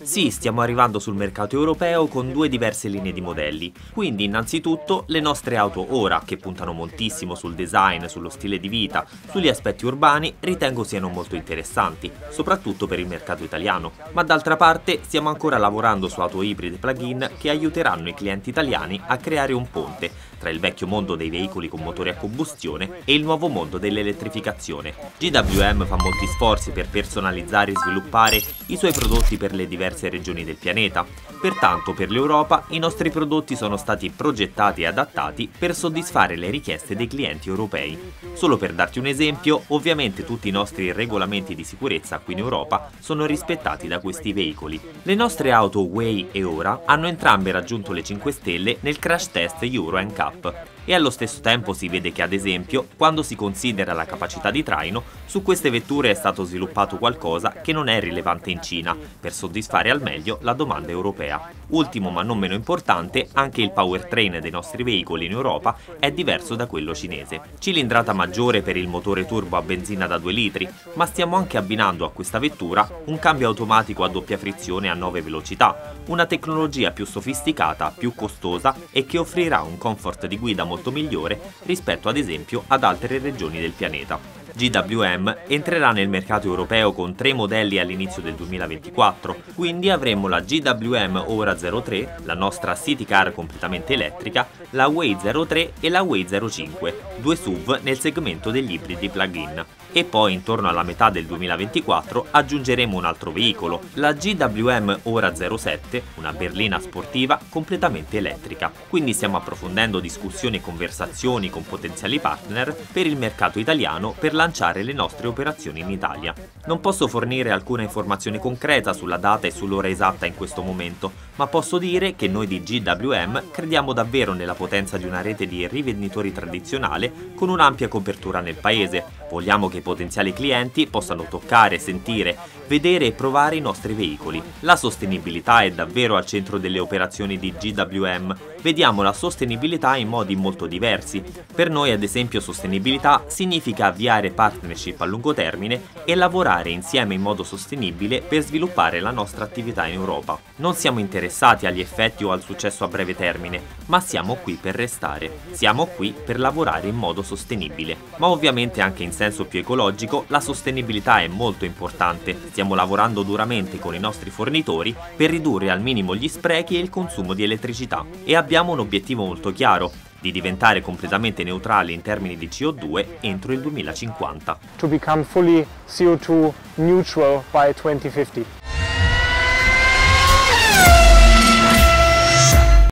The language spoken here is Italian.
Sì, stiamo arrivando sul mercato europeo con due diverse linee di modelli. Quindi innanzitutto le nostre auto ora, che puntano moltissimo sul design, sullo stile di vita, sugli aspetti urbani, ritengo siano molto interessanti, soprattutto per il mercato italiano. Ma d'altra parte stiamo ancora lavorando su auto ibride plug-in che aiuteranno i clienti italiani a creare un ponte tra il vecchio mondo dei veicoli con motore a combustione e il nuovo mondo dell'elettrificazione. GWM fa molti sforzi per personalizzare e sviluppare i suoi prodotti per le diverse regioni del pianeta. Pertanto per l'Europa i nostri prodotti sono stati progettati e adattati per soddisfare le richieste dei clienti europei. Solo per darti un esempio, ovviamente tutti i nostri regolamenti di sicurezza qui in Europa sono rispettati da questi veicoli. Le nostre auto Way e Ora hanno entrambe raggiunto le 5 stelle nel crash test Euro NCAP e allo stesso tempo si vede che ad esempio quando si considera la capacità di traino su queste vetture è stato sviluppato qualcosa che non è rilevante in Cina per soddisfare al meglio la domanda europea. Ultimo ma non meno importante, anche il powertrain dei nostri veicoli in Europa è diverso da quello cinese. Cilindrata maggiore per il motore turbo a benzina da 2 litri, ma stiamo anche abbinando a questa vettura un cambio automatico a doppia frizione a 9 velocità, una tecnologia più sofisticata, più costosa e che offrirà un comfort di guida molto migliore rispetto ad esempio ad altre regioni del pianeta. GWM entrerà nel mercato europeo con tre modelli all'inizio del 2024, quindi avremo la GWM Ora 03, la nostra City Car completamente elettrica, la Way 03 e la Way 05, due SUV nel segmento degli ibridi plug-in e poi intorno alla metà del 2024 aggiungeremo un altro veicolo, la GWM Ora 07, una berlina sportiva completamente elettrica. Quindi stiamo approfondendo discussioni e conversazioni con potenziali partner per il mercato italiano per lanciare le nostre operazioni in Italia. Non posso fornire alcuna informazione concreta sulla data e sull'ora esatta in questo momento, ma posso dire che noi di GWM crediamo davvero nella potenza di una rete di rivenditori tradizionale con un'ampia copertura nel paese. Vogliamo che potenziali clienti possano toccare, sentire, vedere e provare i nostri veicoli. La sostenibilità è davvero al centro delle operazioni di GWM. Vediamo la sostenibilità in modi molto diversi. Per noi ad esempio sostenibilità significa avviare partnership a lungo termine e lavorare insieme in modo sostenibile per sviluppare la nostra attività in Europa. Non siamo interessati agli effetti o al successo a breve termine, ma siamo qui per restare. Siamo qui per lavorare in modo sostenibile. Ma ovviamente anche in senso più ecologico la sostenibilità è molto importante. Stiamo lavorando duramente con i nostri fornitori per ridurre al minimo gli sprechi e il consumo di elettricità e abbiamo un obiettivo molto chiaro, di diventare completamente neutrali in termini di CO2 entro il 2050. To become fully CO2 neutral by 2050.